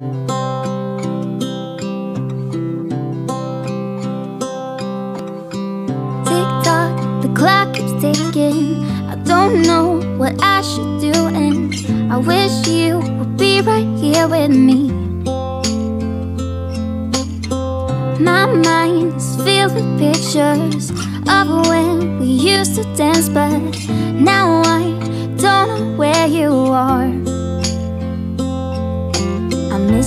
Tick tock, the clock keeps ticking. I don't know what I should do, and I wish you would be right here with me. My mind is filled with pictures of when we used to dance, but now I don't know where you are.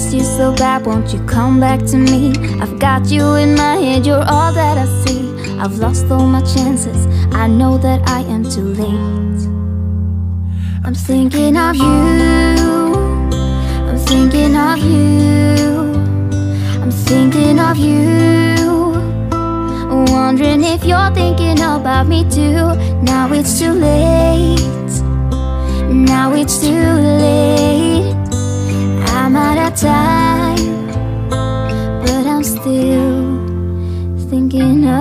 I miss you so bad, won't you come back to me? I've got you in my head, you're all that I see. I've lost all my chances, I know that I am too late. I'm thinking of you, I'm thinking of you, I'm thinking of you. Wondering if you're thinking about me too. Now it's too late, now it's too late. Still thinking of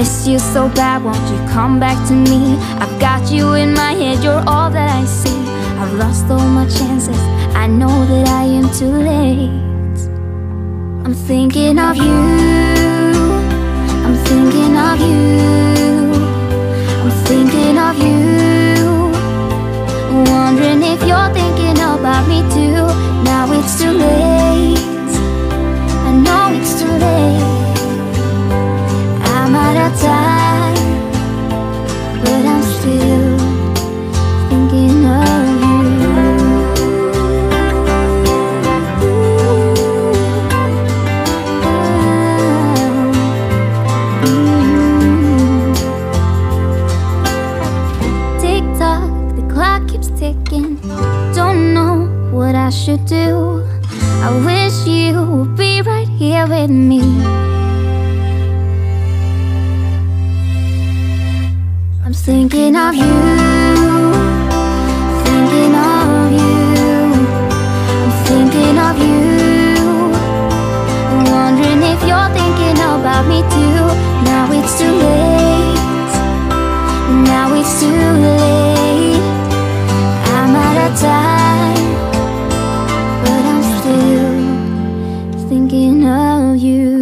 miss you so bad, won't you come back to me? I've got you in my head, you're all that I see. I've lost all my chances, I know that I am too late. I'm thinking of you, I'm thinking of you, wish you do. I wish you would be right here with me. I'm thinking of you. about me too Now it's too late Now it's too you.